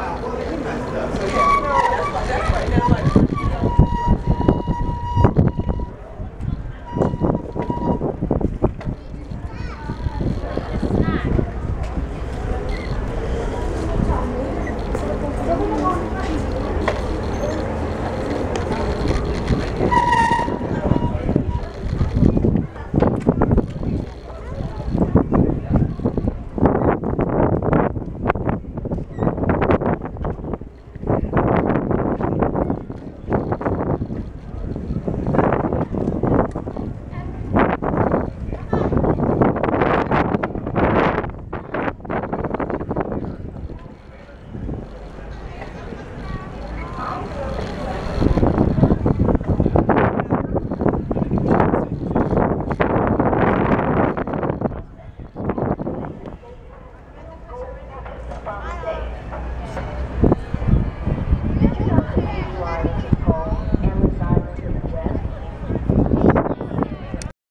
Wow.